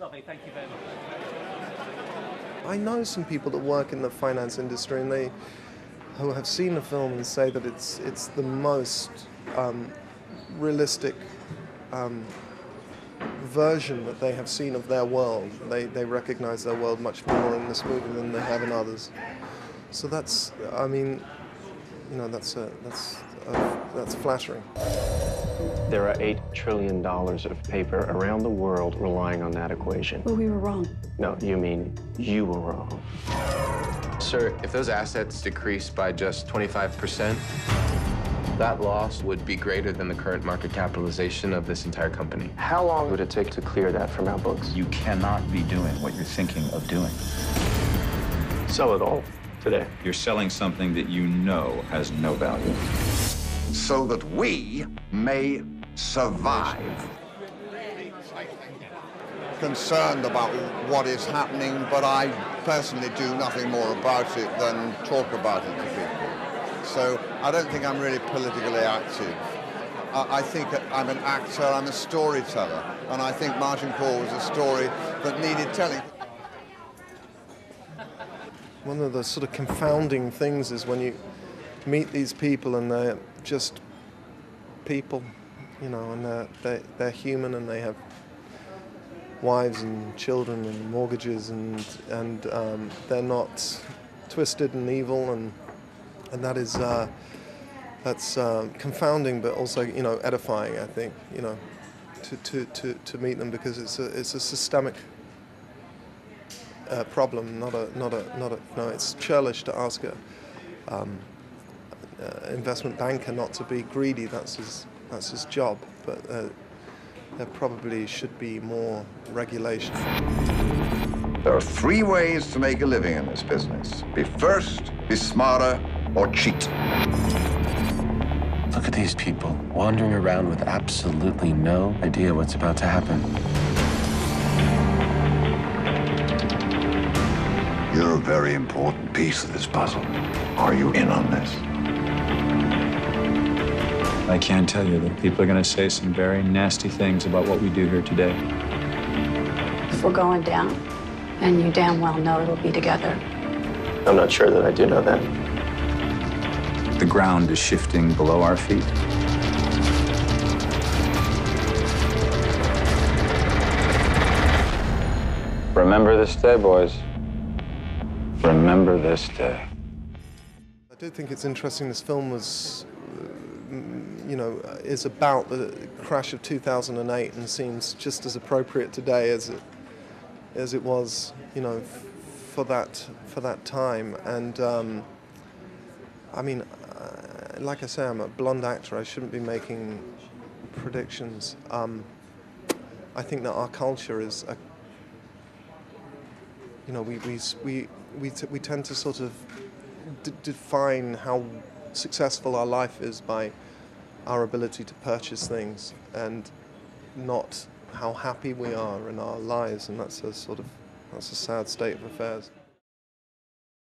Lovely, thank you very much. I know some people that work in the finance industry, and they who have seen the film and say that it's it's the most um, realistic um, version that they have seen of their world. They they recognise their world much more in this movie than they have in others. So that's, I mean, you know, that's a, that's a, that's flattering. There are $8 trillion of paper around the world relying on that equation. Well, we were wrong. No, you mean you were wrong. Sir, if those assets decrease by just 25%, that loss would be greater than the current market capitalization of this entire company. How long would it take to clear that from our books? You cannot be doing what you're thinking of doing. Sell it all today. You're selling something that you know has no value. So that we may survive. Concerned about what is happening, but I personally do nothing more about it than talk about it to people. So I don't think I'm really politically active. I, I think I'm an actor, I'm a storyteller, and I think Margin Call was a story that needed telling. One of the sort of confounding things is when you meet these people and they're just people, you know, and they're, they're, they're human and they have wives and children and mortgages and, and um, they're not twisted and evil and, and that is, uh, that's uh, confounding but also, you know, edifying, I think, you know, to, to, to, to meet them because it's a, it's a systemic uh, problem, not a, not a, not a, no, it's churlish to ask a um, uh, investment banker not to be greedy. That's his, that's his job. But uh, there probably should be more regulation. There are three ways to make a living in this business. Be first, be smarter, or cheat. Look at these people wandering around with absolutely no idea what's about to happen. You're a very important piece of this puzzle. Are you in on this? I can tell you that people are going to say some very nasty things about what we do here today. If we're going down, and you damn well know it'll be together. I'm not sure that I do know that. The ground is shifting below our feet. Remember this day, boys. Remember this day. I do think it's interesting. This film was, you know, is about the crash of 2008 and seems just as appropriate today as it as it was, you know, for that for that time. And um, I mean, uh, like I say, I'm a blonde actor. I shouldn't be making predictions. Um, I think that our culture is a you know, we, we, we, we, we tend to sort of define how successful our life is by our ability to purchase things and not how happy we are in our lives. And that's a sort of, that's a sad state of affairs.